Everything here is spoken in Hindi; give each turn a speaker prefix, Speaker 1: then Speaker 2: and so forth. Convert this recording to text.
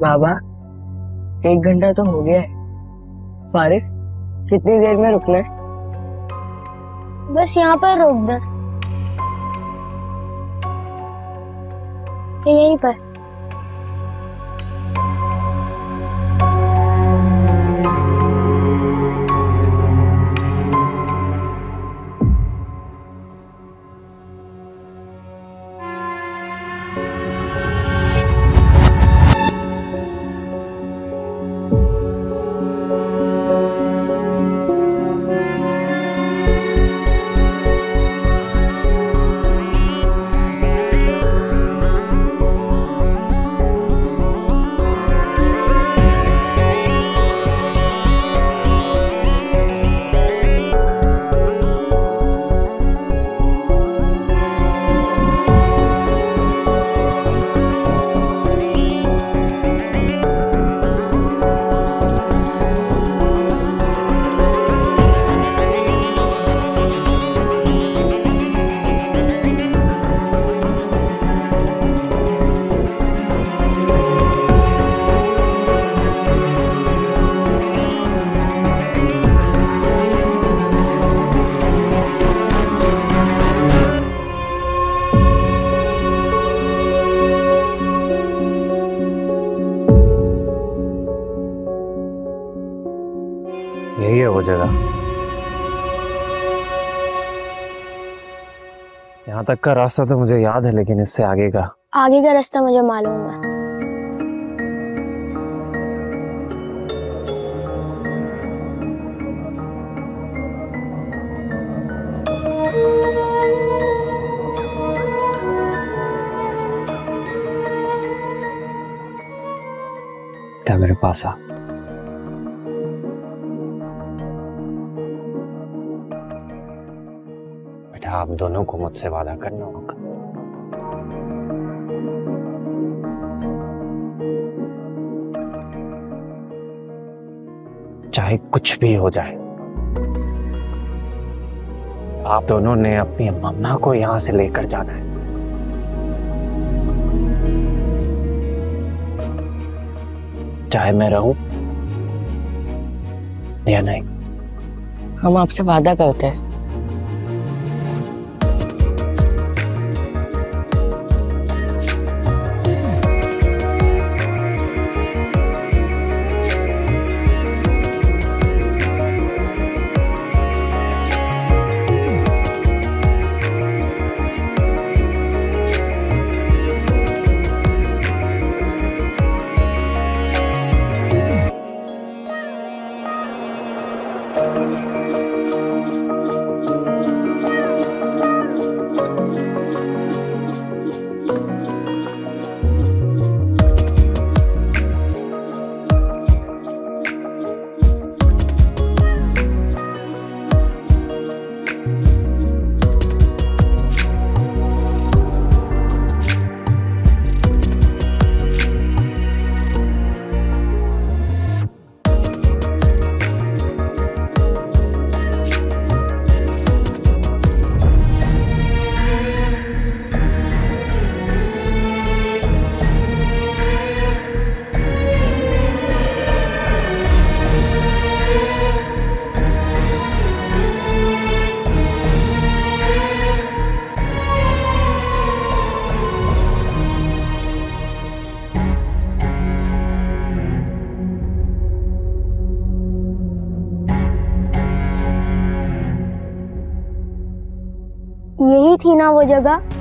Speaker 1: बाबा, एक घंटा तो हो गया है। फारिस, कितनी देर में रुकना है?
Speaker 2: बस यहाँ पर रोक दे। यहीं पर।
Speaker 3: यही है वो जगह। यहाँ तक का रास्ता तो मुझे याद है लेकिन इससे आगे का।
Speaker 2: आगे का रास्ता मुझे मालूम है।
Speaker 3: मेरे पास आ? आप दोनों को मुझसे वादा करना होगा। चाहे कुछ भी हो जाए, आप दोनों ने अपनी मम्मा को यहाँ से लेकर जाना है। चाहे मैं रहूँ या नहीं।
Speaker 1: हम आपसे वादा करते हैं। Bye.
Speaker 2: यही थी ना वो जगह।